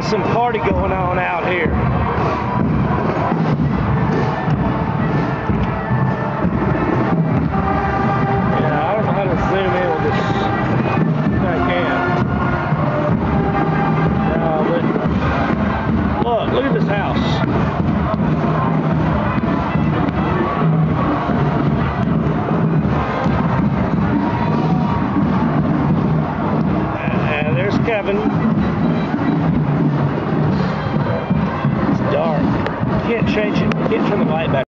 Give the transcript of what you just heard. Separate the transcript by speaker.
Speaker 1: got some party going on out here. Yeah, I don't know how. I can. Look, look at this house. Uh, uh, Kevin change it, get from the light layback.